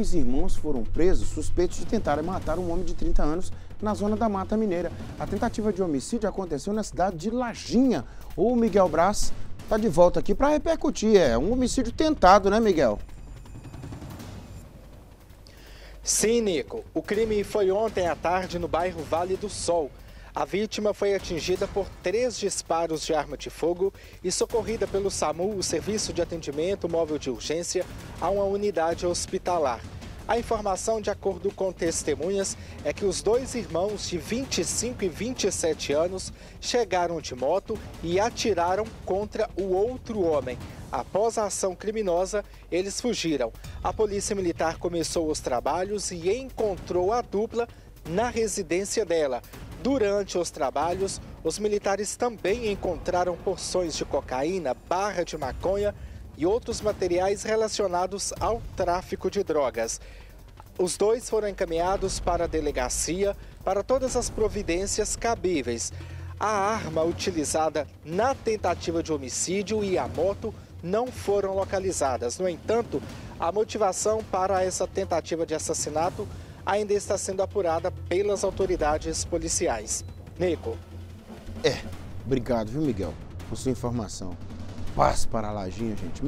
Dois irmãos foram presos suspeitos de tentarem matar um homem de 30 anos na zona da Mata Mineira. A tentativa de homicídio aconteceu na cidade de Lajinha. O Miguel Braz está de volta aqui para repercutir. É um homicídio tentado, né, Miguel? Sim, Nico. O crime foi ontem à tarde no bairro Vale do Sol. A vítima foi atingida por três disparos de arma de fogo e socorrida pelo SAMU, o Serviço de Atendimento Móvel de Urgência, a uma unidade hospitalar. A informação, de acordo com testemunhas, é que os dois irmãos de 25 e 27 anos chegaram de moto e atiraram contra o outro homem. Após a ação criminosa, eles fugiram. A Polícia Militar começou os trabalhos e encontrou a dupla na residência dela. Durante os trabalhos, os militares também encontraram porções de cocaína, barra de maconha e outros materiais relacionados ao tráfico de drogas. Os dois foram encaminhados para a delegacia para todas as providências cabíveis. A arma utilizada na tentativa de homicídio e a moto não foram localizadas. No entanto, a motivação para essa tentativa de assassinato ainda está sendo apurada pelas autoridades policiais. Nico. É, obrigado, viu, Miguel, por sua informação. Paz para a Lajinha, gente.